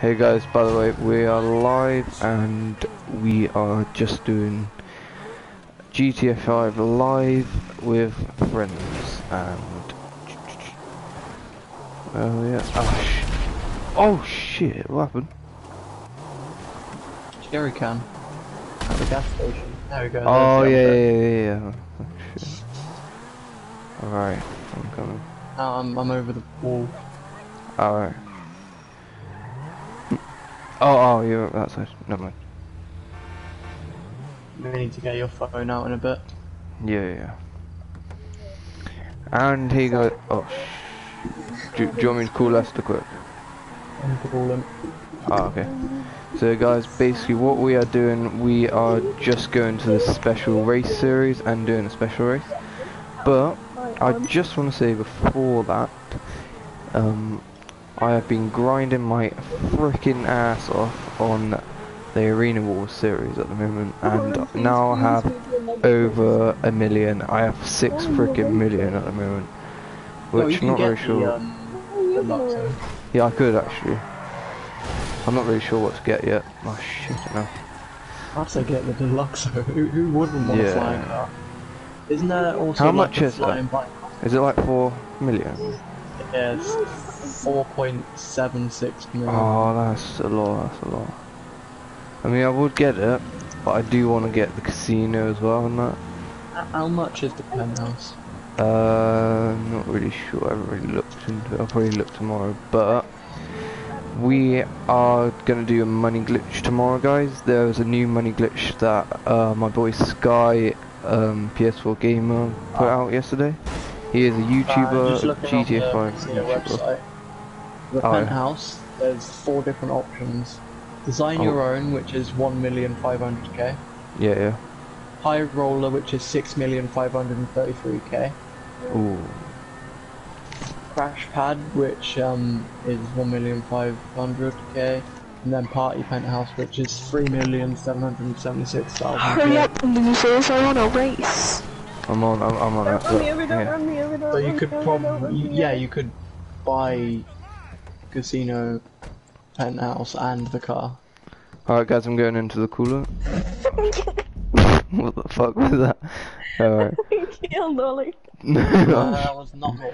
Hey guys, by the way, we are live and we are just doing GTA 5 live with friends and oh yeah, oh sh oh shit, what happened? Jerry can. At the gas station. There we go. Oh yeah, yeah, yeah, yeah. Oh. Alright, I'm coming. Now I'm, I'm over the wall. Alright. Oh, oh, you're outside. Never mind. We need to get your phone out in a bit. Yeah, yeah. And he got. Oh, do, do you want me to call Lester quick? Calling. Oh, okay. So, guys, basically, what we are doing, we are just going to the special race series and doing a special race. But I just want to say before that, um, I have been grinding my freaking ass off on the Arena Wars series at the moment, and now I have over a million. I have six freaking million at the moment, Oh, you which can not get very the, sure. um, the Yeah, I could actually. I'm not really sure what to get yet. Oh shit, no. I'd say get the Deluxo. Who, who wouldn't want Yeah. a flying car? Isn't there also How like much a is that? bike? Is it like four million? Yeah, it's 4.76 million. Oh, that's a lot. That's a lot. I mean, I would get it, but I do want to get the casino as well and that. How much is the penthouse? Uh, not really sure. I haven't really looked into it. I'll probably look tomorrow. But we are gonna do a money glitch tomorrow, guys. There was a new money glitch that uh, my boy Sky, um, PS4 gamer, put out yesterday. He is a Uh, YouTuber, on GTA the 5 casino YouTuber. Website. The Oh, penthouse, there's four different options. Design Oh. your own, which is 1,500k. Yeah, yeah. High roller, which is 6,533k. Ooh. Crash pad, which um, is 1,500k. And then party penthouse, which is 3,776,000. Hurry up, losers! I want to race. I'm on. I'm, I'm on Don't it. run me over! Don't yeah. run me over! Don't So run you me could over, don't run probably, yeah, you could buy casino, penthouse, and the car. Alright, guys, I'm going into the cooler. what the fuck was that? Alright. Kill Dolly. Uh, that was not me.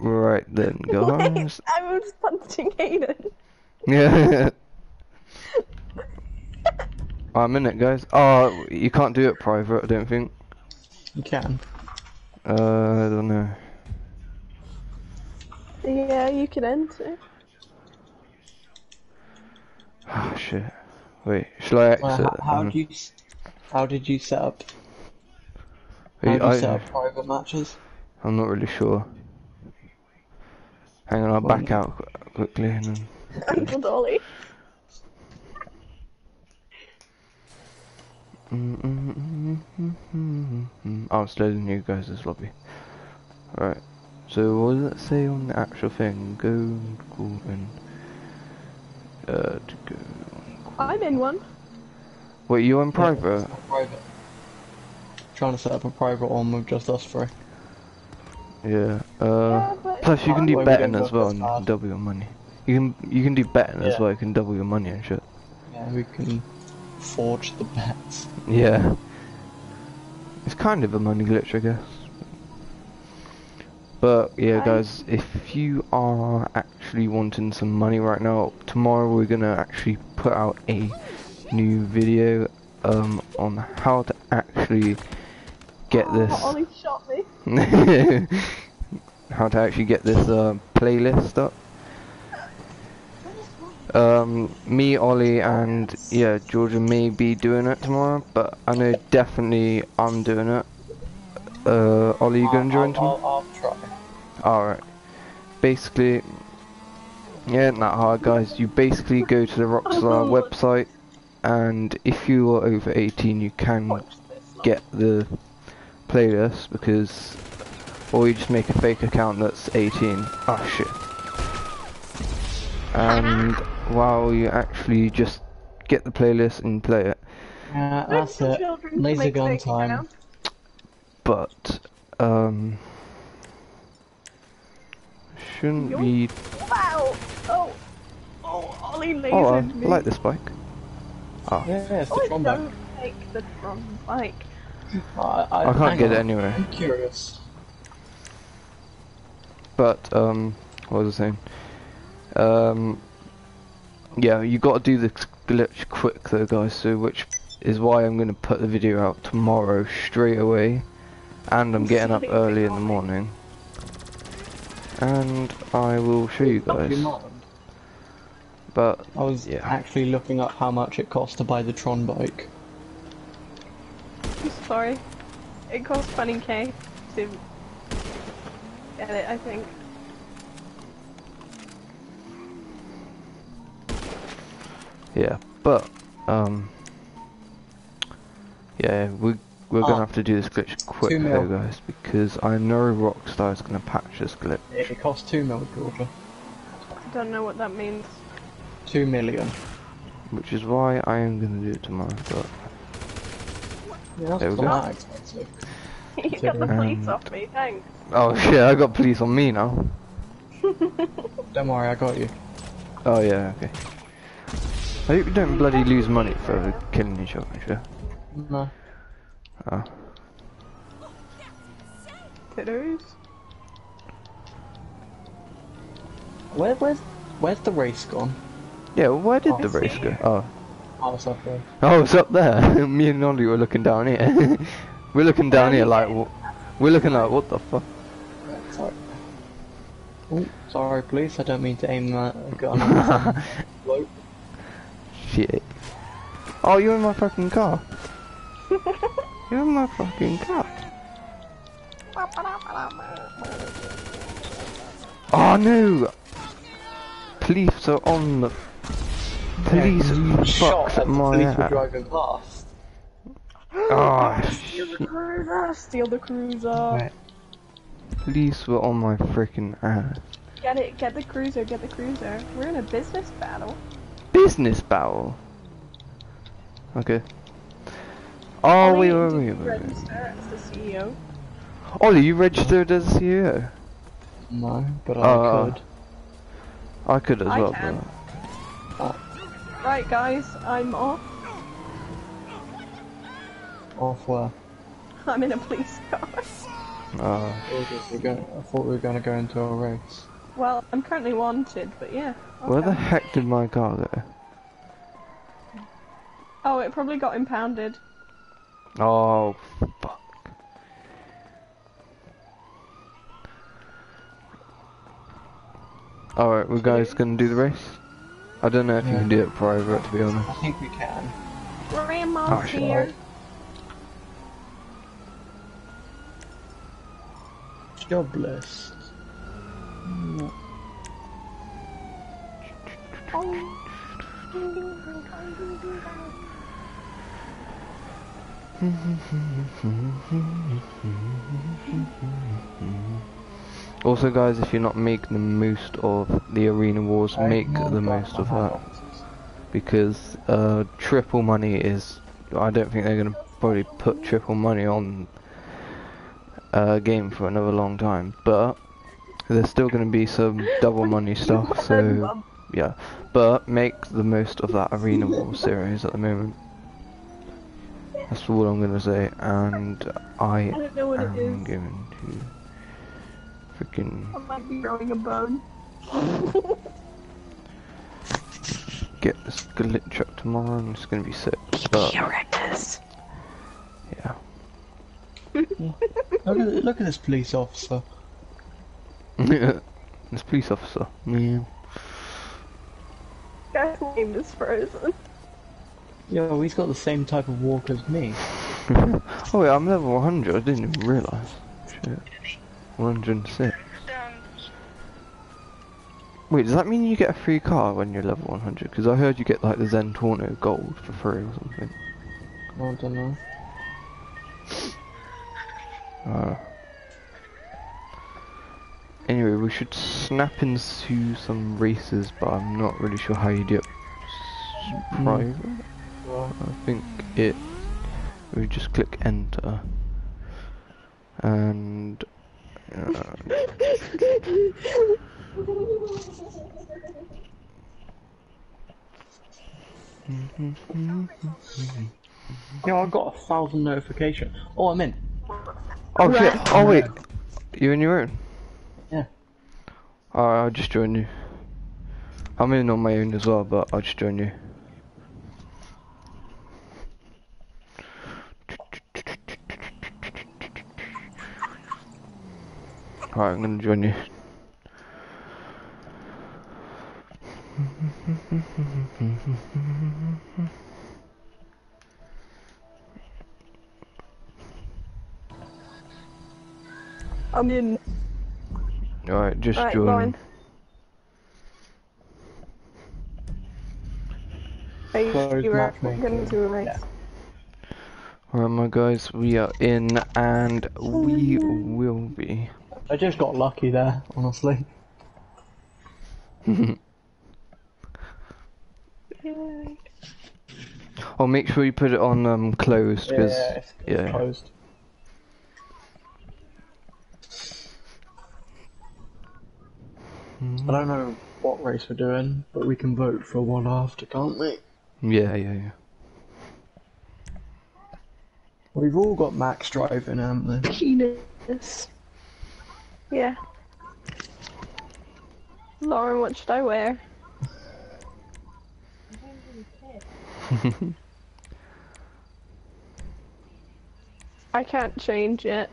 right then, guys. I was punching Hayden. Yeah. I'm in it, guys. Oh, you can't do it private, I don't think. You can. Uh, I don't know. Yeah, you can enter. Oh, shit. Wait, shall I Well, exit? how, how Um, do you, how did you set up? How I- do you I- set up private matches? I'm not really sure. Hang on, I'll back out qu- quickly and then... Uncle Dolly. Mm, mm, mm, oh, it's loading you guys' lobby. Alright. So what does it say on the actual thing? Go cool and uh to go I'm in one. Wait, you're in private? Private. Trying to set up a private one with just us three. Yeah. Uh Yeah, plus you can do betting as well and hard. double your money. You can you can do betting as well, you can double your money and shit. Yeah, we can forge the bets. Yeah. It's kind of a money glitch I guess. But yeah I- guys, if you are actually wanting some money right now, tomorrow we're gonna actually put out a new video um on how to actually get this Ollie shot me. how to actually get this uh, playlist up. Um, me, Ollie, and yeah, Georgia may be doing it tomorrow, but I know definitely I'm doing it. Uh, Ollie, you gonna join I'll, tomorrow? I'll, I'll try. Alright. Basically, yeah, not hard, guys. You basically go to the Rockstar website, and if you are over 18, you can get the playlist because or you just make a fake account that's 18 oh shit and while you actually just get the playlist and play it Yeah, that's Some it. Laser gun time. accounts. but um shouldn't Yoink. be Wow! Oh! Oh, Ollie lasered Oh, I me. like this bike. Oh, Yeah, it's the Oh, Tron bike. don't take the Tron bike. I, I, I can't hang get it anywhere. I'm curious. But um, what was I saying? Um, yeah, you got to do the glitch quick though, guys. So which is why I'm gonna put the video out tomorrow straight away, and I'm getting up early in the morning, and I will show you guys. But I was Yeah. actually looking up how much it costs to buy the Tron bike. I'm sorry. It costs 20k to get it, I think. yeah, but um, yeah, we we're gonna Oh. have to do this glitch quick Two though, mil. guys, because I know Rockstar is gonna patch this glitch. It, it costs two mil, Georgia. I don't know what that means. Two million. Which is why I am gonna do it tomorrow, but Yeah, that's There we not go. that expensive. you got the police Um, off me, thanks. Oh shit, I got police on me now. Don't worry, I got you. Oh yeah, okay. I hope you don't bloody lose money for killing each other, sure. No. Oh. Kiddos. Where, where's, where's the race gone? Yeah, where did Oh, the race go? Oh. Oh, it's up there. Oh, it's up there. me and Ollie were looking down here. we're looking down here like, wha- we're looking like, what the fuck? Sorry. Oh, sorry, police. I don't mean to aim that gun at some bloke. Shit. Oh, you're in my fucking car. You're my fucking car. Oh ah, no! Police are on the. Police You shot the my police were driving past. Oh, Steal the cruiser! Steal the cruiser! police were on my freaking ass. Get it, get the cruiser, get the cruiser. We're in a business battle. Business battle. Okay. Oh Ollie, wait, wait, did wait, you wait, wait. register as the CEO? Ollie, you registered as E CEO. No, but I Oh. could. I could as I well, can. but Right, guys, I'm off. Off where? I'm in a police car. uh, We're I thought we were going to go into a race. Well, I'm currently wanted, but yeah. where the heck did my car go? Oh, it probably got impounded. Oh, fuck. Alright, we guys gonna do the race? I don't know if you can do it private, to be honest. I think we can. Grandma's Oh, shit. here. Job list. Oh. Also, guys, if you're not making the most of the arena wars, make the most of that. Because uh, triple money is. I don't think they're gonna probably put triple money on a game for another long time, but there's still gonna be some double money stuff. So yeah, but make the most of that arena war series at the moment. That's all I'm gonna say, and I I don't know what am is. going to freaking I might be growing a bone. get this glitch up tomorrow, and it's gonna be sick. But Erectus. yeah. Look at, look at this police officer. this police officer. Yeah. Guy's name is Frozen. Yo, he's got the same type of walk as me. oh yeah, I'm level 100. I didn't even realise. Shit. 106. Wait, does that mean you get a free car when you're level 100? Because I heard you get like the Zentorno Gold for free or something. I don't know. Uh, anyway, we should snap into some races, but I'm not really sure how you do it. Hmm. Private? Right. I think it. We just click enter. And. Uh, Yeah, I got a thousand notifications. Oh, I'm in. Oh shit! Oh wait, you in your own? Yeah. Alright, I'll just join you. I'm in on my own as well, but I'll just join you. Alright, I'm gonna join you. I'm in. Alright, just Right, join. Lauren. Are you, Close you were matchmaking. going to do a race? Yeah. Alright, my guys, we are in, and we will be. I just got lucky there, honestly. Yay. Oh, make sure you put it on um closed, because Yeah, it's, it's yeah. closed. I don't know what race we're doing, but we can vote for one after, can't we? yeah, yeah, yeah. We've all got Max driving, haven't we? Penis. Yeah. Lauren, what should I wear? I can't change it.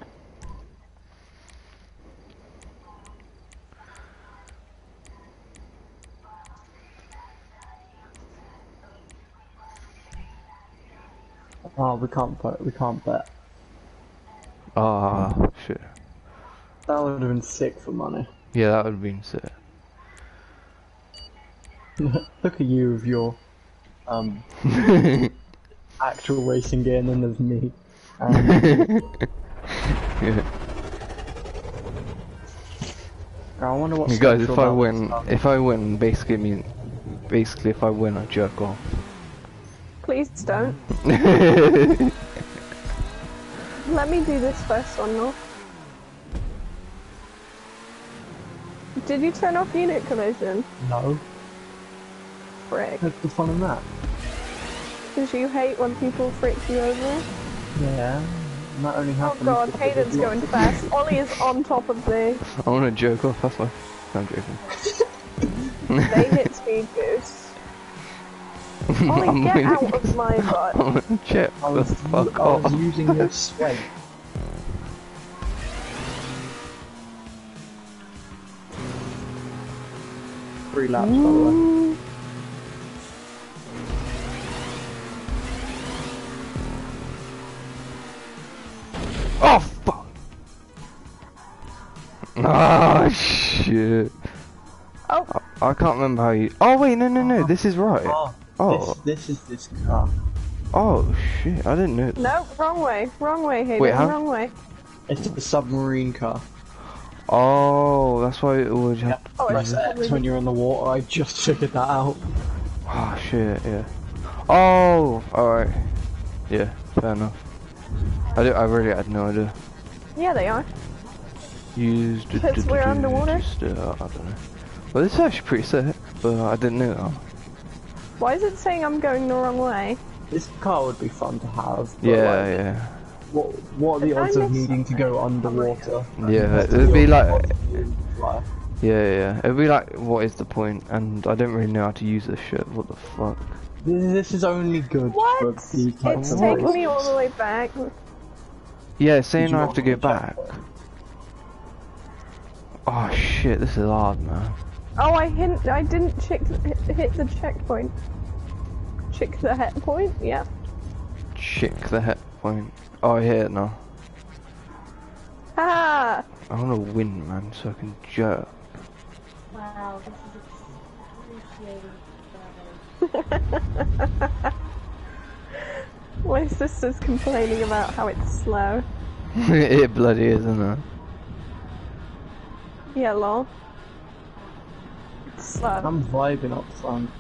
Oh, we can't vote. We can't bet. Ah, shit. That would have been sick for money. Yeah, that would have been sick. Look at you with your um actual racing gear, and then there's me. Um, yeah. I wonder what. Guys, if I win, are. if I win, basically mean, basically if I win, I jerk off. Please don't. Let me do this first one though. Did you turn off unit collision? no, Frick. what's the fun in that? Because you hate when people frick you over. Yeah, and that only Oh happens. god, because Hayden's going lots fast. Ollie is on top of the. I want to jerk off. That's why. I'm joking. They hit speed boost. Ollie, I'm get out of my butt. I'm gonna chip I the was, fuck I off. was using your sway. Three laps, by the way. Oh fuck! Ah shit! Oh, I can't remember how you. Oh wait, no, no, no. This is right. Oh, Oh. This, this is this car. Oh shit! I didn't know. no, wrong way. Wrong way, Hayden. Wait, how- Wrong way. It's the submarine car. Oh, that's why it would have. Oh, Press X when you're in the water. I just figured that out. Oh shit! Yeah. Oh, all right. Yeah, fair enough. I do, I really had no idea. Yeah, they are. Used. Because we're underwater? Just, uh, I don't know. Well, this is actually pretty sick, but I didn't know that. Why is it saying I'm going the wrong way? This car would be fun to have. but, Yeah, like, yeah, What What are the Did odds of miss needing to go underwater? yeah. It'd be odds like, of being fly? Yeah, yeah. It'd be like, what is the point? And I don't really know how to use this shit. What the fuck? This, this is only good What? for these It's taking me all the way back. Yeah, saying I have to to go check back. Oh shit, this is hard, man. Oh, I hit. I didn't check hit, hit the checkpoint. Check the hit point. Yeah. Chick the hit point. Oh, I hear it now. Ah. I want to win, man, so I can jerk. Wow, this is excruciating. My sister's complaining about how it's slow. it bloody is, isn't it? Yeah, lol. It's slow. I'm vibing up front.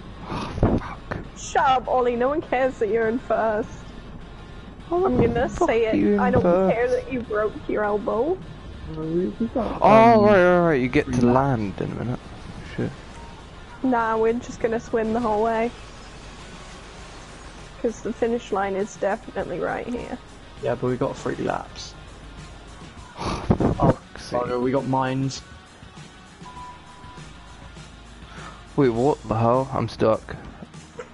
Fuck. Shut up, Ollie. No one cares that you're in first. I'm gonna say it. in I don't first? care that you broke your elbow. We- we got, Oh, um, right, right, right. You get to land in a minute. Shit. Nah, we're just gonna swim the whole way. because the finish line is definitely right here. Yeah, but we got three laps. Oh, fuck's sake. bugger, we got mines. Wait, what the hell? I'm stuck.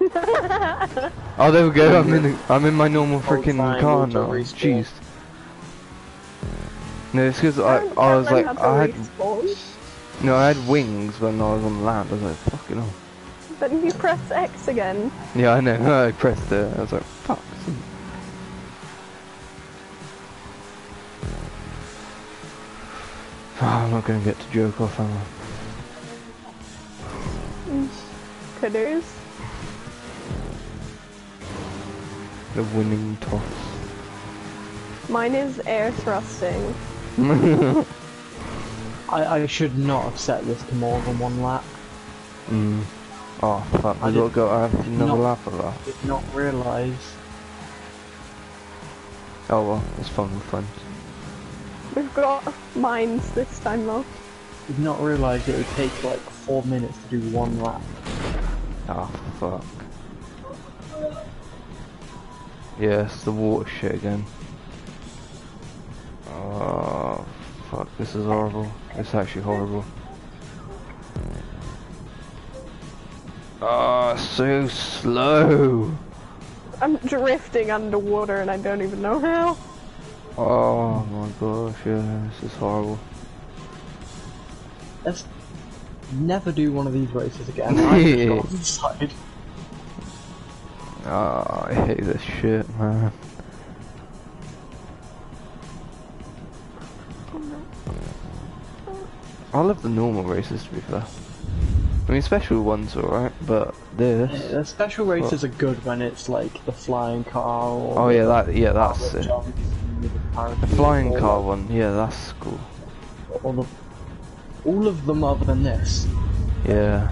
oh, there we go. I'm in. I'm in my normal freaking fine, car now. just Jeez. No, it's because I, I was like, I had, respawn. No, I had wings when I was on land. I was like, fucking hell. But you press X again. Yeah, I know. I pressed it. I was like, fuck. Oh, I'm not gonna get to joke off, am I? Canoes. The winning toss. Mine is air thrusting. I, I should not have set this to more than one lap. mm. Oh fuck, I we gotta go I have another not- lap of that. Did not realise. Oh well, it's fun with friends. We've got mines this time though. Did not realise it would take like four minutes to do one lap. Oh fuck. Yes, the water shit again. Oh fuck, this is horrible. It's actually horrible. Ah, so slow. I'm drifting underwater and I don't even know how. Oh my gosh, yeah, this is horrible. Let's never do one of these races again. I just got on the side. Ah, I hate this shit, man. I love the normal races to be fair. I mean, special ones alright, but this. The special races are good when it's like the flying car or Oh yeah, that yeah, that's it. jumps the The flying car the- one, yeah, that's cool. All, the, all of them other than this. Yeah.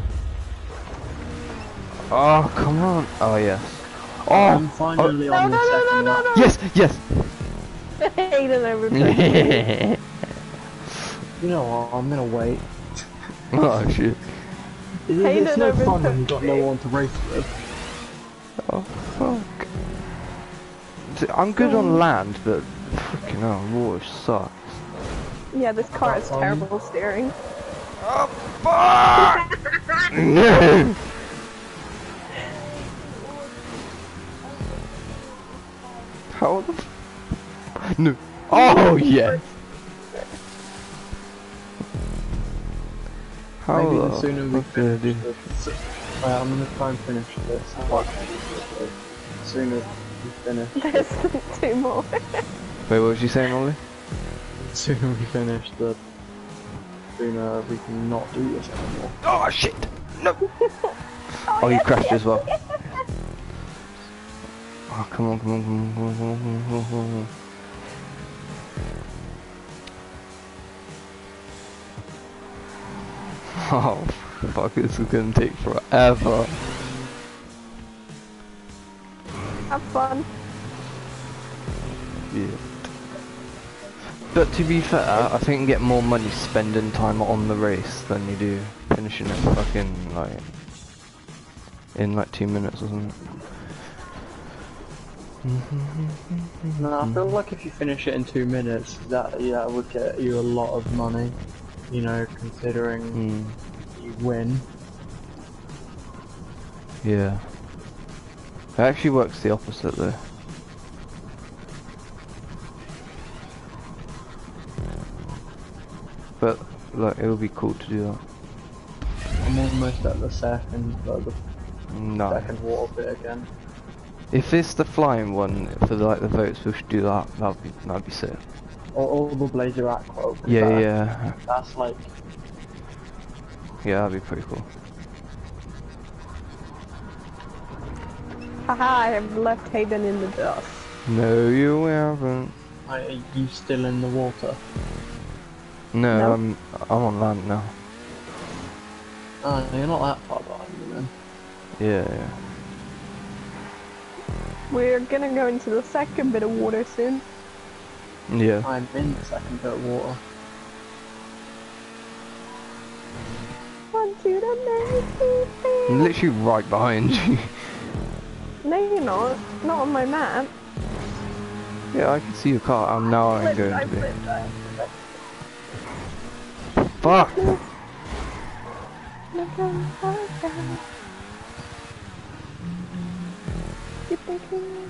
Oh come on! Oh yes. Oh. I'm Oh, finally No, on no, the no, second no, lap. no, yes, yes. Hayden over me. You know? I'm gonna wait. oh shit. It- Hayden it's no over fun when you've got no me. one to race with. Oh fuck. See, I'm good on land, but freaking hell, water sucks. yeah, this car has Um, terrible steering. Oh fuck! no! How the f- No. Oh yes. How Maybe the the sooner we I do? finish this. Right, I'm gonna try and finish this. The sooner we finish. There's two more. Wait, what was you saying, Ollie? The sooner we finish, the sooner we can not do this anymore. Oh shit! No! Oh, oh, you crashed as well. Oh, come on, come on, come on, come on, come on, come on, come on, Oh, fuck, this is gonna take forever. Have fun. Yeah. But to be fair, I think you get more money spending time on the race than you do finishing it fucking like in like two minutes or something. No, I feel like if you finish it in two minutes, that yeah would get you a lot of money. You know, considering Mm, you win. yeah. It actually works the opposite though. But like it would be cool to do that. I'm almost at the second, like the No. second water bit again. If it's the flying one for like the votes, we should do that. That'd be that'd be sick. All, all the Blazer Aqua. 'cause Yeah, that- yeah, That's like yeah. That'd be pretty cool. Haha, I have left Hayden in the dust. No, you haven't. Are you still in the water? No, No. I'm I'm on land now. Oh, you're not that far behind me then. Yeah, yeah. We're gonna go into the second bit of water soon. Yeah. I'm in the second bit of water. I'm literally right behind you. No, you're not. Not on my map. Yeah, I can see your car. I'm now I'm going to be. Fuck! You're thinking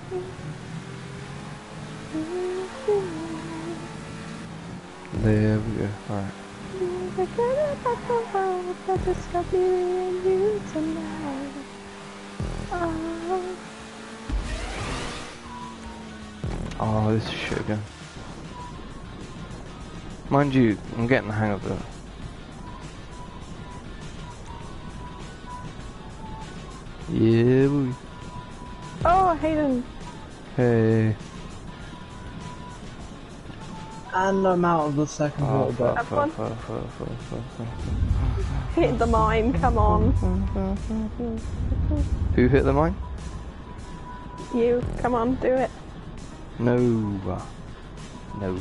there we go. Alright. Forget about the world, just got me and you tonight. Oh, Oh, this is shit again. Mind you, I'm getting the hang of it. Yeah, boy. oh Hayden. Hey. And I'm out of the second Oh, water fun. Hit the mine, come on. Who hit the mine? You, come on, do it. No. No.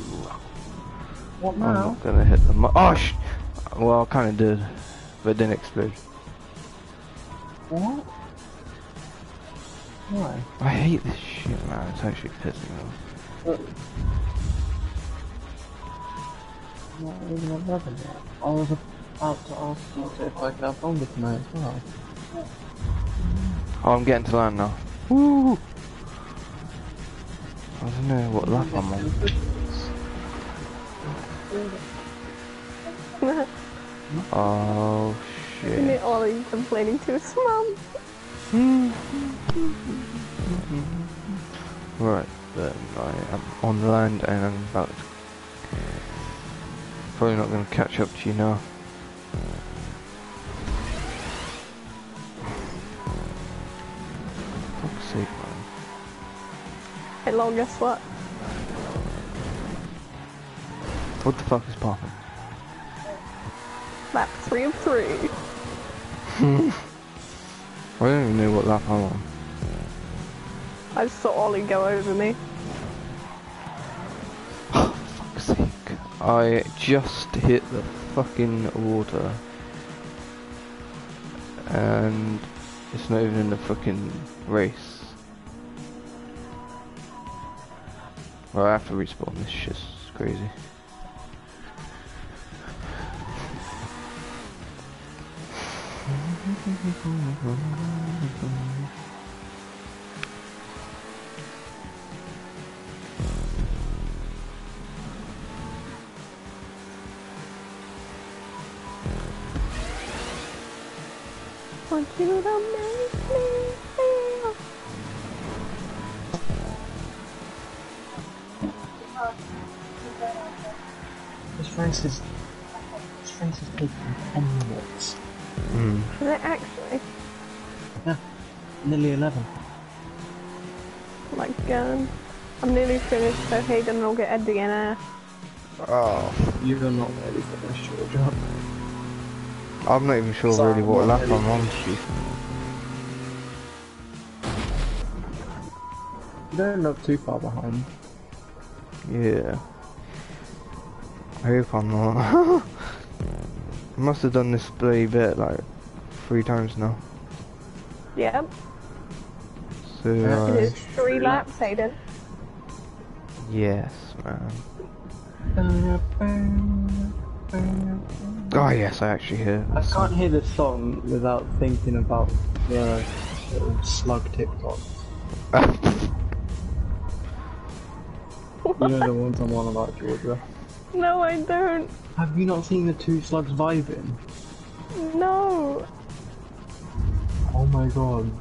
What now? I'm not gonna hit the mine. Oh, sh Well, I kinda did. But it didn't explode. What? Why? I hate this shit, man. It's actually pissing me off. Uh, Not even 11 yet. I was about to ask you if I could have longer tonight as well. Oh, I'm getting to land now. Woo! I don't know what lap I'm on. Oh Isn't shit. it Ollie complaining to his mum? Right, then I am on land and I'm about to... Probably not going to catch up to you now. Fuck's sake, man. Hey, lol, guess what? What the fuck is popping? Lap three of three. I don't even know what lap I'm on. I just saw Ollie go over me. I just hit the fucking water. And it's not even in the fucking race. Well, I have to respawn. This shit's crazy. Want you to make me feel. This race is... This race is taking 10 minutes. Mm. Is it actually? Yeah. Nearly 11. Oh my god. I'm nearly finished, so Hayden will get a DNF. Oh. You're not ready for this short job. I'm not even sure Sorry, really what lap I'm on, Chief. You don't look too far behind. Yeah. I hope I'm not. I must have done this bloody bit like three times now. Yeah. So, Yeah. uh, It is three laps, Hayden. yes, man. Oh, yes, I actually hear I it. can't hear this song without thinking about the little slug TikTok. You know the ones I'm on about, Georgia. No, I don't. Have you not seen the two slugs vibing? No. Oh my god.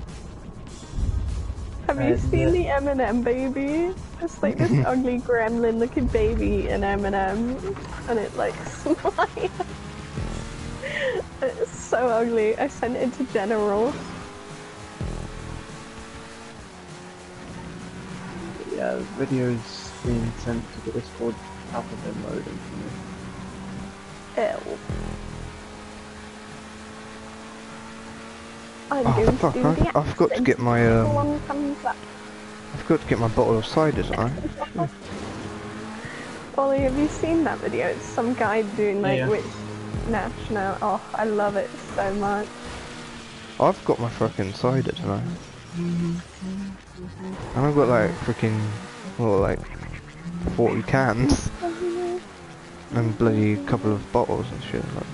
Have you Uh, seen the M&M baby? It's like this ugly gremlin looking baby in M&M and it like smiles. It's so ugly. I sent it to General. Yeah, the video's being sent to the Discord haven't been loading for me. Ew. I'm Oh, going to fuck, I- the I forgot to get my, if um, one comes up. I forgot to get my bottle of cider, didn't I? Ollie, have you seen that video? It's some guy doing like Yeah. which national. Oh, I love it so much. I've got my fucking cider tonight. And I've got like freaking, well, like 40 cans and bloody couple of bottles and shit. Like,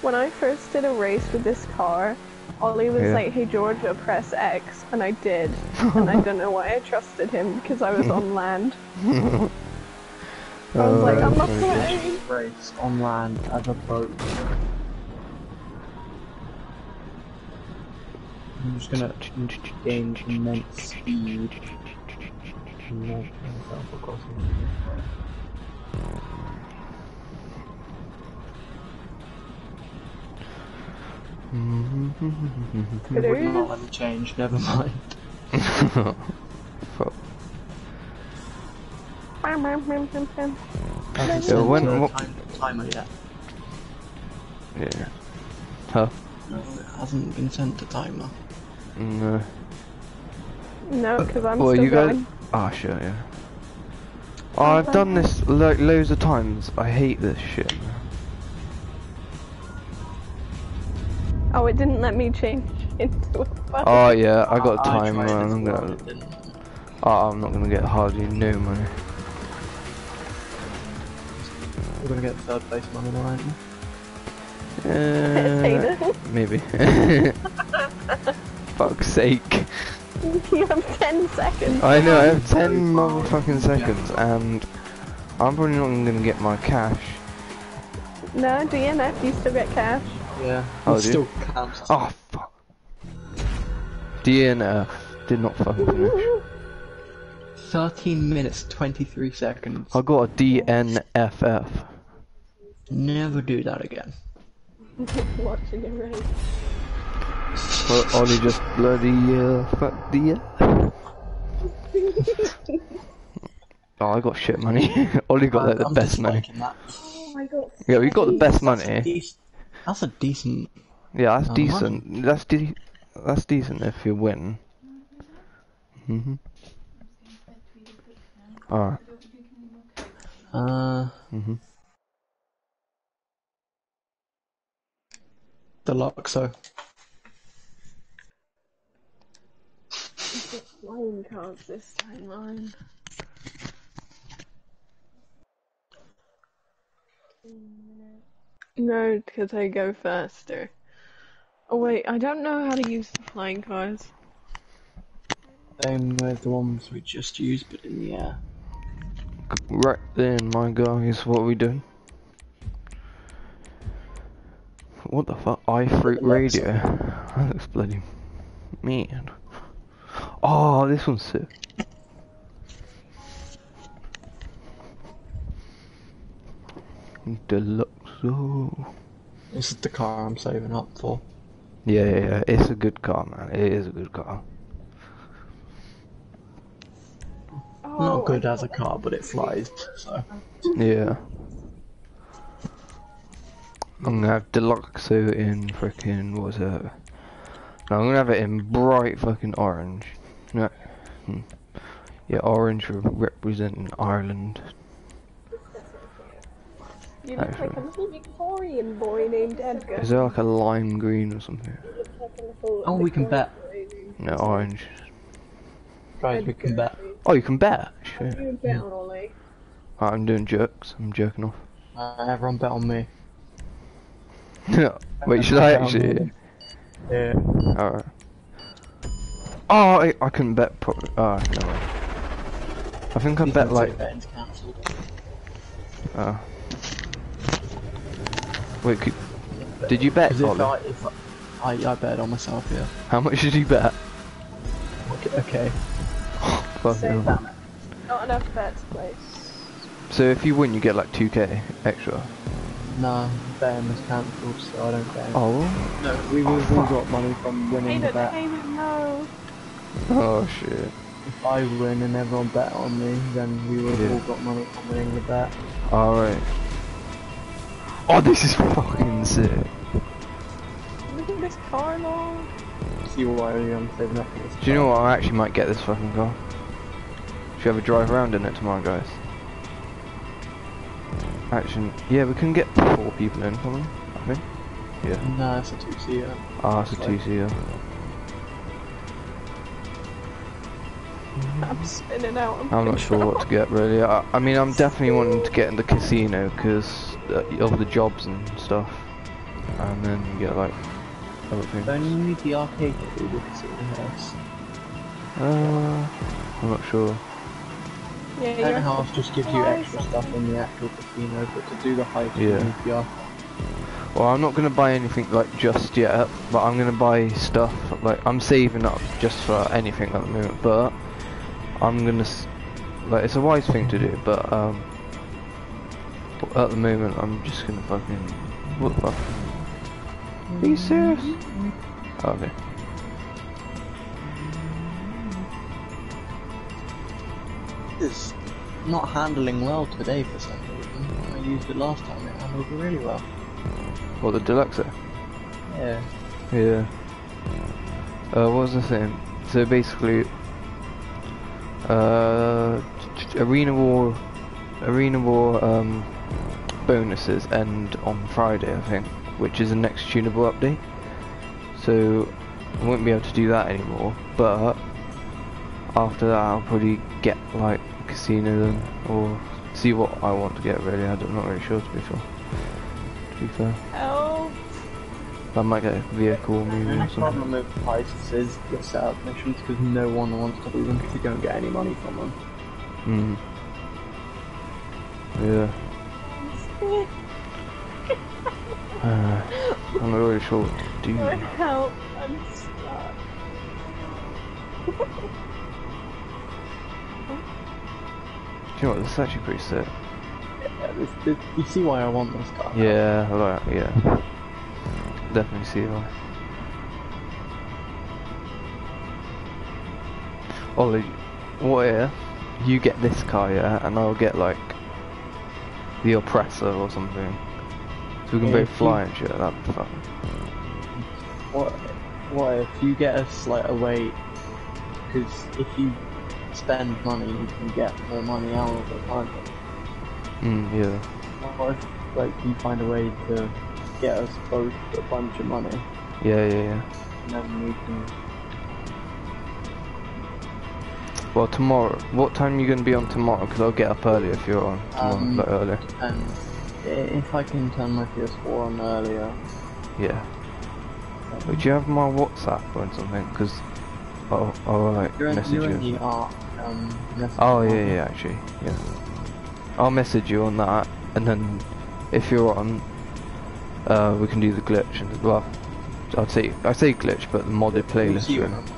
When I first did a race with this car, Ollie was Yeah. like, "Hey Georgia, press X," and I did, and I don't know why I trusted him because I was on land. I was like, uh, "I'm not playing." Race on land as a boat. I'm just gonna gain immense speed. and launch myself across It would not let me change, never mind. Fuck. I haven't Yeah, sent when- a what- time, timer yet. Yeah. Huh? No, it hasn't been sent to timer. No. No, because I'm Well, still you guys. going. Ah, sure, yeah. Oh, I've done this like loads of times. I hate this shit. Oh, it didn't let me change into a bus. Oh yeah, I got a timer tried and as I'm gonna. didn't. Oh, I'm not gonna get hardly no money. We're gonna get third place money now, aren't we? Uh, maybe. Fuck's sake. you have 10 seconds. I know, I have 10 motherfucking seconds and I'm probably not even gonna get my cash. No, DNF, you still get cash. Yeah. Oh, it still counts. Oh, fuck. DNF did not fucking finish. 13 minutes 23 seconds. I got a DNFF. Never do that again. Watching it race. Well, Ollie just bloody uh, fuck the. oh, I got shit money. Ollie got like the I'm best money. Oh my god. Yeah, we got the best That's a, money. dec- that's a decent. Yeah, that's decent. That's de- That's decent if you win. Mhm. Alright. Uh, Mhm. Deluxo. Flying cards this time, Ryan. No, because I go faster. Oh wait, I don't know how to use the flying cars. Same with the ones we just used, but in the air. Right then, my guys, what are we doing? What the fuck? iFruit Radio. That looks bloody mean. Oh, this one's sick. Deluxo. Oh. This is the car I'm saving up for. Yeah, yeah, yeah, it's a good car, man. It is a good car. Oh, Not good as a car, but it flies, so. Yeah. I'm gonna have Deluxo in freaking what's it? No, I'm gonna have it in bright fucking orange. No. Hmm. Yeah, orange re- representing Ireland. You look like a little Victorian boy named Edgar. Is there like a lime green or something? Oh, we can bet. No, orange. Guys, we can bet. Oh, you can bet. Shit. You bet on Ollie. Alright, I'm doing jerks. I'm jerking off. Uh, everyone bet on me. Wait, should I actually? Yeah. Alright. Oh, I, I couldn't bet properly. Oh, no way. I think I Please bet like. say cancelled. Oh. Wait, could, did you bet, 'Cause if I, if I, I, I bet on myself, yeah. How much did you bet? Okay. okay. Fuck Save hell. that. Not enough bets, please. So if you win, you get like 2k extra. No, betting was cancelled, so I don't bet. Oh. No, we will all got money from winning the bet. Hayden, no. Oh shit. If I win and everyone bet on me, then we will Yeah. all got money from winning the bet. Alright. Oh, this is fucking sick. Look at this car log. See why I'm saving up for this. Do you know what? I actually might get this fucking car. Should we have a drive around in it tomorrow, guys? Actually, yeah, we can get four people in, can we? I think. Yeah. No, it's a two-seater. Ah, it's a Sorry. two-seater. I'm spinning out. of I'm not sure control. what to get really. I, I mean, I'm definitely wanting to get in the casino because uh, of the jobs and stuff, and then you get like other things. Don't you need the arcade to do the casino house? Uh, I'm not sure. Yeah, Casino you're house just gives you extra stuff in the actual casino, but to do the heist, Yeah. you need the arcade. Well, I'm not gonna buy anything like just yet, but I'm gonna buy stuff like I'm saving up just for anything at the moment. But I'm gonna like it's a wise thing to do, but um, at the moment I'm just gonna fucking what the fuck? Are you serious? Okay. It's not handling well today for some reason. When I used it last time, it handled really well. What the Deluxo? Yeah. Yeah. Uh, what was the thing? So basically, uh, Arena War, Arena War um, bonuses end on Friday, I think, which is the next tunable update. So I won't be able to do that anymore. But after that, I'll probably get like casino then, or see what I want to get. Really, I'm not really sure to be fair. To be fair, Help. I might get a vehicle maybe The or only something. problem with heists is your setup missions because no one wants to do them because you don't get any money from them. Mm. Yeah. Uh, I'm not really sure what to do. Help. I'm stuck. you know what? This is actually pretty sick. Yeah, this, this, you see why I want this car? Yeah, like, yeah. Definitely see why. Ollie, what if you get this car, yeah, and I'll get like the oppressor or something, so we can both if you- fly and shit. That'd be fun. What, what if you get us like a way? Because if you spend money, you can get more money out of it, can't? Mm, yeah. What if like you find a way to get us both a bunch of money, Yeah, yeah, yeah. and then we can. Well, tomorrow. What time are you going to be on tomorrow? Because I'll get up early if you're on tomorrow, Um, like early. And if I can turn my PS4 on earlier, Yeah. Would you have my WhatsApp or something? Because I'll, I'll you're message you're in you. Um, Oh yeah, yeah, actually, yeah. I'll message you on that, and then if you're on, uh, we can do the glitch. And well, I'd say I say glitch, but the modded playlist. really. remember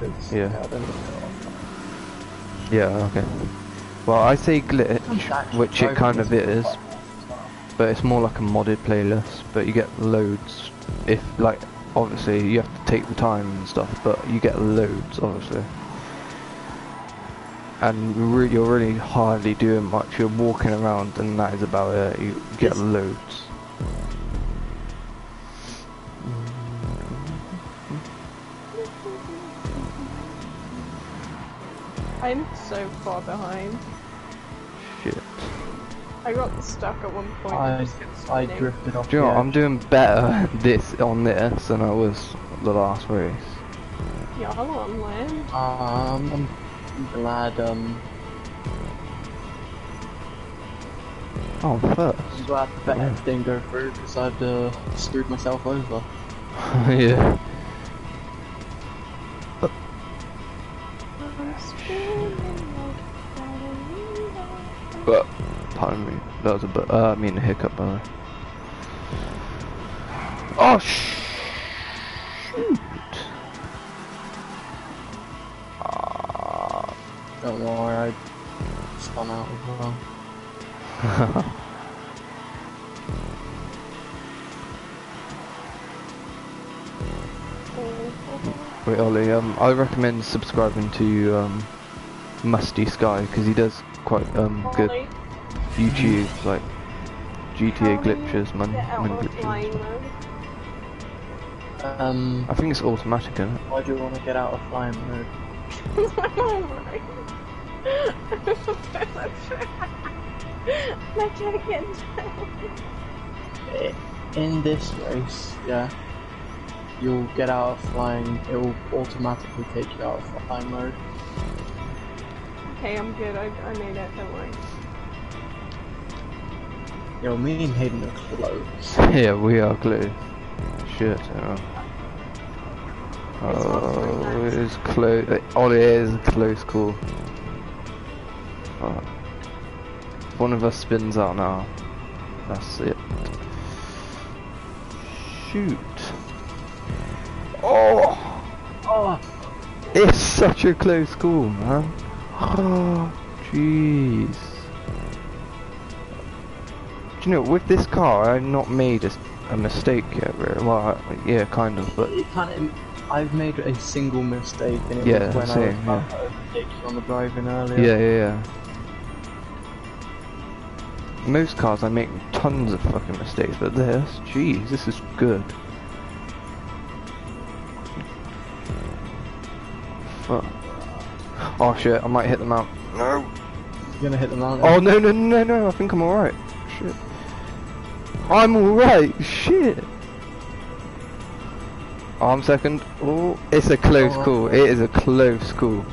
because, Yeah. Yeah, okay. Well, I say glitch, which it kind of is, but it's more like a modded playlist. But you get loads. If like, obviously you have to take the time and stuff, but you get loads, obviously. And re you're really hardly doing much. You're walking around, and that is about it. You get loads. I'm so far behind. Shit. I got stuck at one point. I, and I drifted off Do you know what? I'm doing better this on this than I was the last race. Y'all on land. Um, I'm glad, um, Oh, first. I'm glad the Yeah. bet didn't go through because I've uh, screwed myself over. yeah. I'm spinning like a ballerina. But, pardon me, that was a bit, uh, I mean a hiccup by the way. Oh, sh- shoot. Don't worry, I spun out as well. Wait, Ollie, um, I recommend subscribing to, um, Musty Sky, because he does quite, um, good Ollie, YouTube, like, GTA how do you glitches, man, man glitches. Um, I think it's automatic, isn't it? why do you want to get out of flying mode? My jacket. In this race, yeah, you'll get out of flying, it will automatically take you out of flying mode. okay, I'm good. I, I made it. Don't worry. Yo, me and Hayden are close. yeah, we are close. Shit. Oh, It's not very oh it is close. Oh, it is a close call. If one of us spins out now, that's it. Shoot. Oh! Oh, It's such a close call, man. Oh, jeez. Do you know, with this car, I've not made a mistake yet, really. Well, I- yeah, kind of, but it kind of. I've made a single mistake, and it Yeah, was when same, I was yeah. about to overtake you on the driving earlier. yeah, yeah, yeah. Most cars, I make tons of fucking mistakes, but this, jeez, this is good. Fuck. Oh shit, I might hit the out. No. You're gonna hit the mountain. Oh no no no no! I think I'm alright. Shit. I'm alright. Shit. Oh, I'm second. Oh, it's a close Oh. call. It is a close call.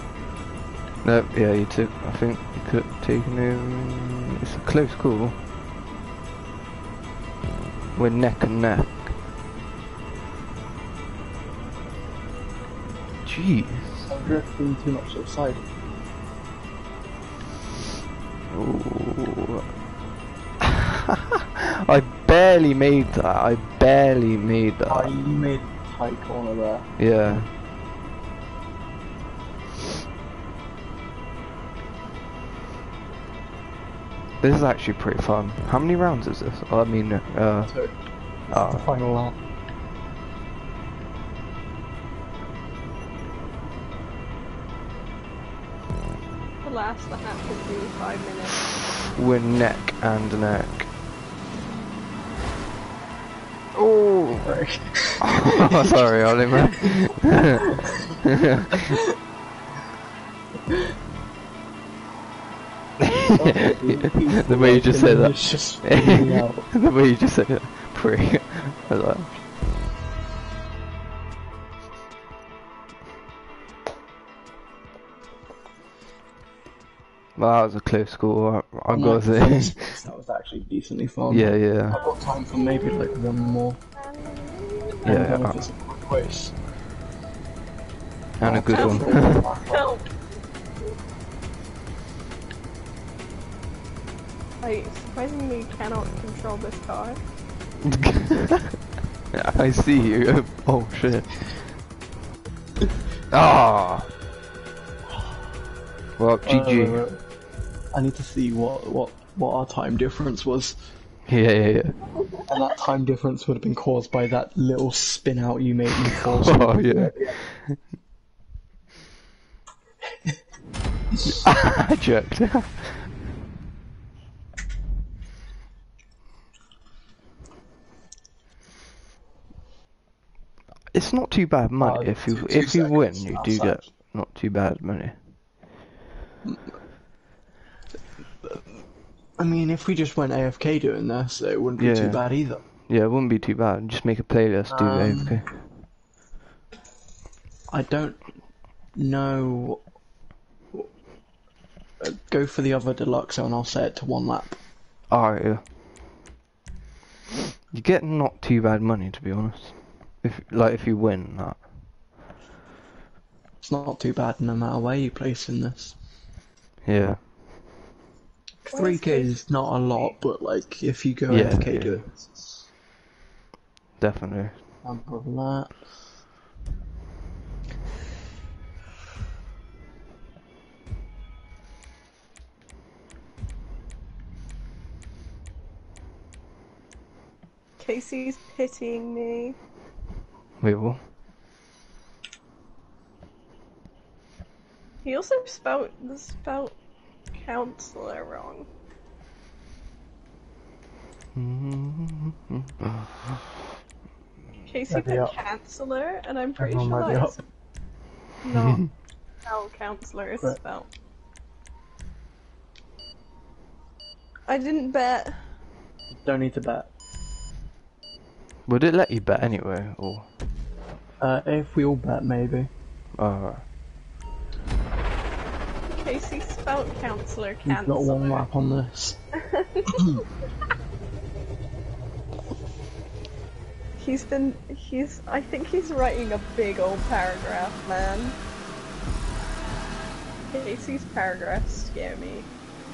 Nope, yeah, you took. I think you could have taken him. It's a close call. We're neck and neck. Jeez. I'm drifting too much to the side. Ooh. I barely made that. I barely made that. Oh, you made a tight corner there. Yeah. This is actually pretty fun. How many rounds is this? Oh, I mean, uh, So, oh, the final lap. The last lap would be five minutes. we're neck and neck. Right. oh sorry, Oliver. the way you just said that. It's just spinning out. the way you just said it, pretty. I laughed. Well, that was a close score. I, I I'm gotta like, say. That was actually decently fun. yeah, yeah, I've got time for maybe like one more. yeah, And yeah. if it's a quick race. And a good one. Help! I surprisingly cannot control this car. I see you. Oh shit. Ah. Well, GG. I need to see what what what our time difference was, Yeah, yeah, yeah. and that time difference would have been caused by that little spin out you made me force. Oh yeah. I jerked. it's not too bad money Uh, if you two- two if you win you do outside. get not too bad money. I mean, if we just went AFK doing this, it wouldn't be Yeah. too bad either. Yeah, it wouldn't be too bad. Just make a playlist, do Um, AFK. I don't know. Go for the other Deluxo and I'll set it to one lap. Alright, yeah. You get not too bad money to be honest. If like if you win that. It's not too bad no matter where you place in this. Yeah. Three K is not a lot, but like if you go Yeah, AFK yeah. do it. it's- Definitely. Other than that. Casey's pitying me. Wait, what? He also spelt spelt counselor wrong. Casey Might be put up. counselor, and I'm pretty Everyone sure might be that's not how counselor is Right. spelled. I didn't bet. Don't need to bet. Would it let you bet anyway, or? Uh, if we all bet, maybe. Alright. Casey spelt counselor You've cancer. got one lap on this. He's been, he's, I think he's writing a big old paragraph, man. Casey's paragraphs scare me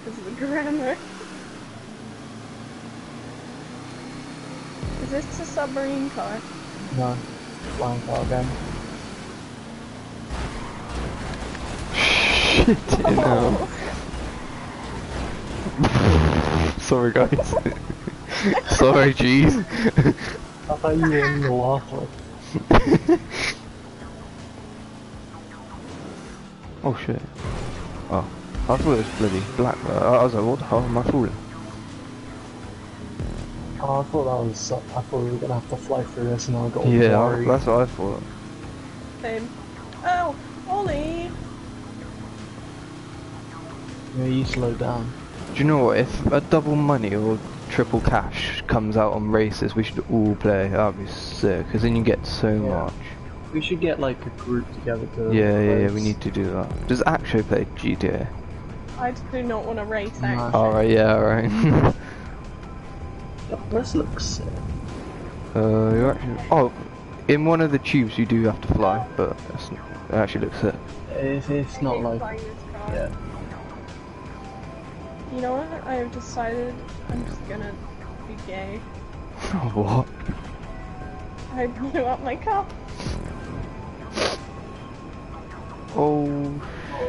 because of the grammar. Is this a submarine car? No. Flying car again. Shit, you know. Sorry, guys. Sorry, jeez. I thought you were in the last oh shit. Oh, I thought it was bloody black. I I was like, what the hell am I fooling? Oh, I thought that was. I thought we were gonna have to fly through this, and I got all Yeah, I- worried. that's what I thought. Same. Oh, Ollie! Yeah, you slowed down. Do you know what? If a double money or triple cash comes out on races, we should all play. That'd be sick. Because then you get so Yeah. much. We should get like a group together to. Yeah, yeah, yeah. We need to do that. Does Akshay play GTA? I do not want to race No. actually. Alright, yeah, alright. This looks sick. uh, you actually. Oh, in one of the tubes you do have to fly, but it's, it actually looks sick. If it's not Keep like. flying this car. Yeah. You know what? I have decided I'm just gonna be gay. what? I blew up my car. Oh,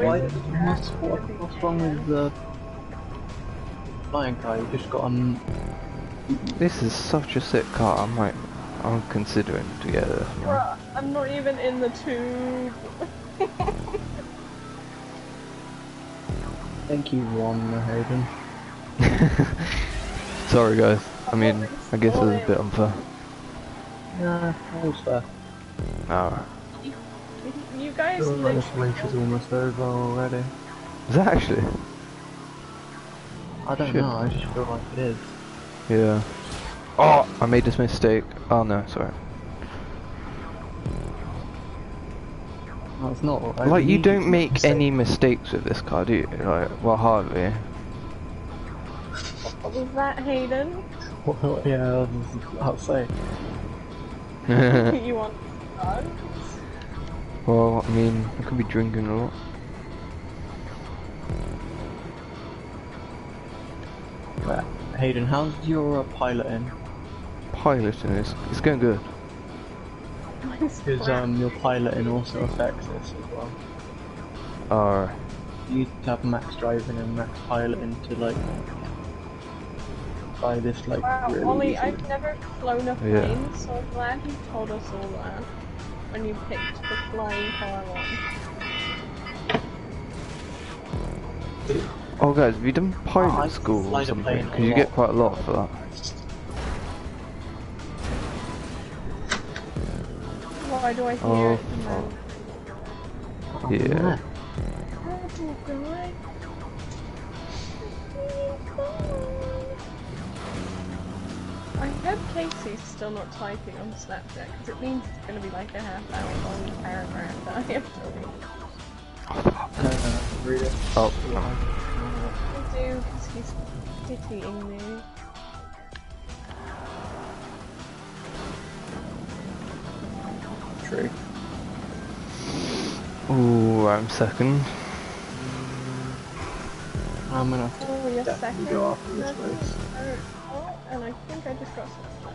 Why? What's, what, what's wrong with the flying car? You just got on. this is such a sick car. I might. I'm considering to get. Bruh, I'm not even in the tube. Thank you, Ron Hayden. Sorry, guys. I mean, I guess it was a bit unfair. Yeah, that was fair. Alright. You guys Feel like this is almost over already. Is that actually? I don't Shit. know. I just feel like it is. Yeah. Oh, I made this mistake. Oh no, sorry. No, it's not. I Like, you don't make mistake. any mistakes with this car, do you? Like, well, hardly. What was that, Hayden? Well, yeah, I was about to say. you want drugs? well, I mean, I could be drinking a lot. Right. Hayden, how's your uh, piloting? Piloting is it's going good. Mine's Because um, your piloting also affects this as well. Alright. You need to have max driving and max piloting to like buy this like Wow, really Ollie, easy. I've never flown a Yeah. plane, so I'm glad you told us all that when you picked the flying car one. Oh, guys, have you done pilot can school or something? Because you get quite a lot for that. Why do I hear Oh, it? in my- Yeah. Oh, I hope Casey's still not typing on Snapchat because it means it's going to be like a half hour long paragraph that I have to read. No, no, no, read it. Oh, no. I do because he's pitying me. True. Ooh, I'm second. I'm gonna have to Oh, you're definitely second. go after this That's race. Oh, and I think I just got some.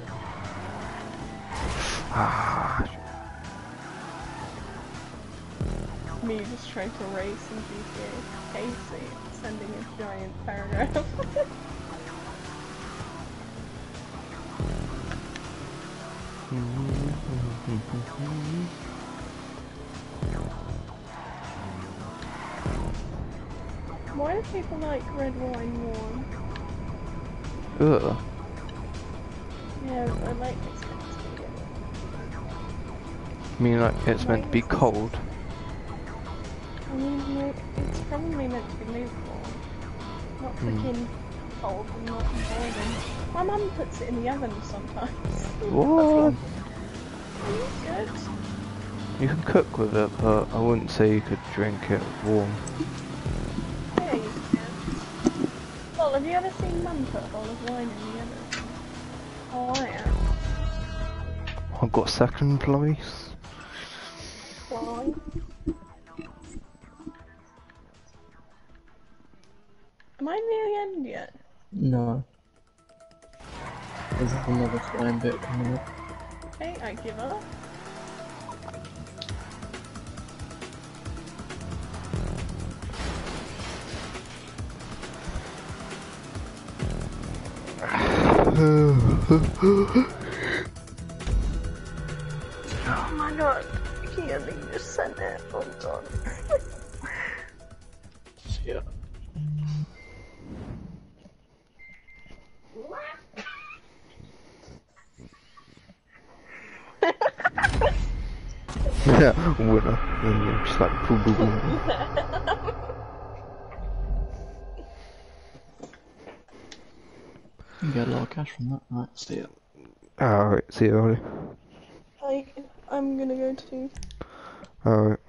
Ah, Me just trying to race in GTA. Casey sending a giant paragraph. Why do people like red wine warm? Ugh. Yeah, I like it's meant to be. I mean, like, it's meant to be cold. I mean, like, it's probably meant to be lukewarm. Not Hmm. freaking cold and not boiling. My mum puts it in the oven sometimes. What? Good. You can cook with it, but I wouldn't say you could drink it warm. Well, have you ever seen Mum put a bowl of wine in the oven? Oh, I am. I've got second place. Why? Am I near the end yet? No. There's another slime bit coming up. Okay, I give up. Oh my god, just sent it. Hold on. Yeah. Winner. And you're just like boom, boom, boom. You get a lot of cash from that. Right, see ya. Alright, see you, Ollie. I, I'm gonna go to. Alright.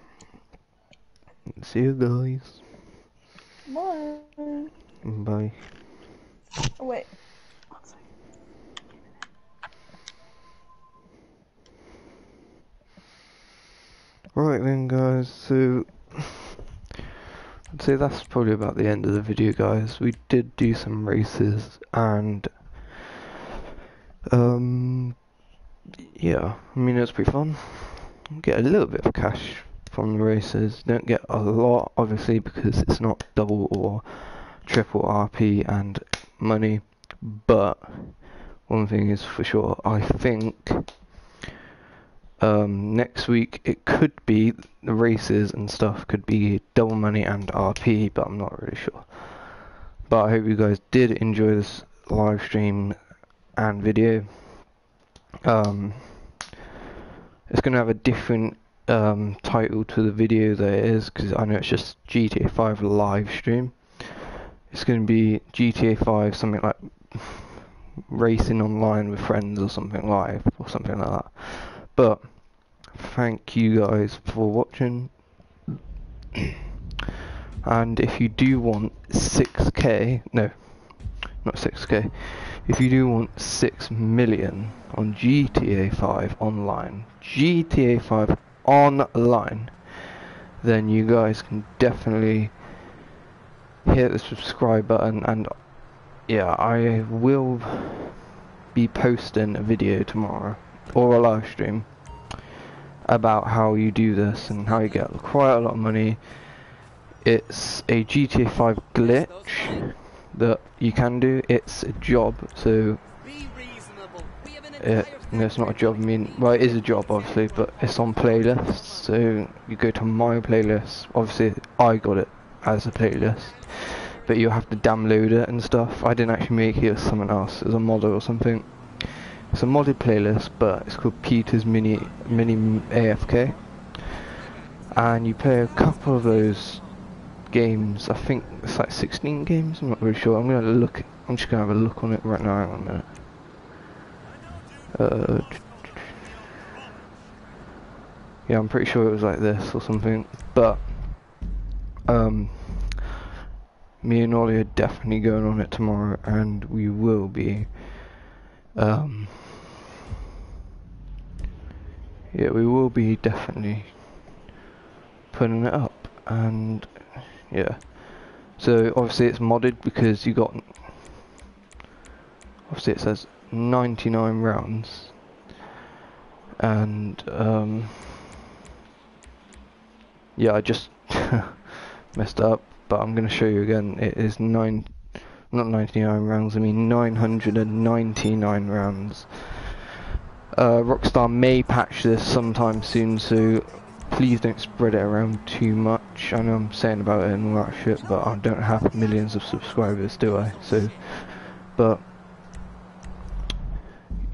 See you guys. Bye. Bye. Oh, wait. Right then guys, so I'd say that's probably about the end of the video guys. We did do some races and um yeah, I mean it was pretty fun. Get a little bit of cash from the races. Don't get a lot obviously because it's not double or triple RP and money. But one thing is for sure, I think um, next week it could be the races and stuff could be double money and RP, but I'm not really sure. But I hope you guys did enjoy this live stream and video. Um, it's going to have a different um, title to the video that it is because I know it's just GTA 5 live stream. It's going to be GTA 5 something like racing online with friends or something live or something like that. But thank you guys for watching. and if you do want 6k, no, not 6k, if you do want 6 million on GTA 5 online, GTA 5 online, then you guys can definitely hit the subscribe button. And yeah, I will be posting a video tomorrow or a live stream about how you do this and how you get quite a lot of money. It's a GTA 5 glitch that you can do. It's a job, so Be reasonable. We have an it, no, it's not a job. I mean, well, it is a job, obviously, but it's on playlists. So you go to my playlist. Obviously, I got it as a playlist, but you have to download it and stuff. I didn't actually make it. It was someone else. It was a model or something. It's a modded playlist, but it's called Peter's Mini Mini AFK, and you play a couple of those games. I think it's like 16 games. I'm not really sure. I'm gonna look. I'm just gonna have a look on it right now. Hang on a minute. Uh, yeah, I'm pretty sure it was like this or something. But um, me and Ollie are definitely going on it tomorrow, and we will be. Um, yeah, we will be definitely putting it up, and yeah. So obviously it's modded because you got. Obviously it says 99 rounds, and um, yeah, I just messed up, but I'm gonna show you again. It is nine, not 99 rounds. I mean 999 rounds. Uh, Rockstar may patch this sometime soon, so please don't spread it around too much. I know I'm saying about it and all that shit, but I don't have millions of subscribers, do I? So, but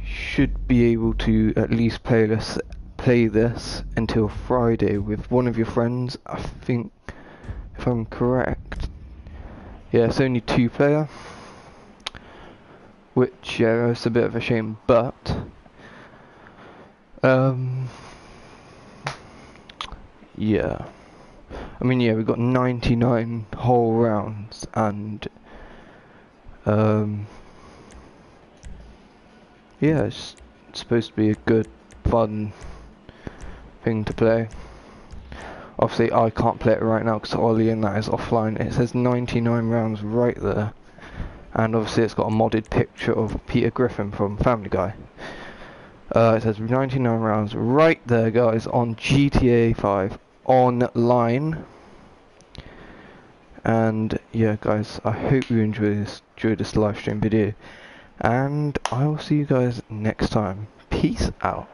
should be able to at least play this, play this until Friday with one of your friends. I think, if I'm correct, yeah, it's only two player, which yeah, it's a bit of a shame, but um, yeah. I mean, yeah, we've got 99 whole rounds, and Um, yeah, it's supposed to be a good, fun thing to play. Obviously, I can't play it right now because Ollie and that is offline. It says 99 rounds right there, and obviously it's got a modded picture of Peter Griffin from Family Guy. Uh, it says 99 rounds right there, guys, on GTA 5 online. And yeah, guys, I hope you enjoy this, enjoyed this live stream video, and I will see you guys next time. Peace out.